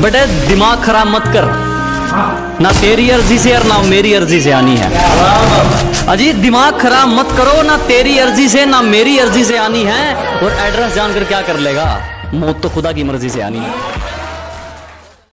बेटे, दिमाग खराब मत कर। ना तेरी अर्जी से और ना मेरी अर्जी से आनी है। अजी दिमाग खराब मत करो, ना तेरी अर्जी से, ना मेरी अर्जी से आनी है। और एड्रेस जानकर क्या कर लेगा? मौत तो खुदा की मर्ज़ी से आनी है।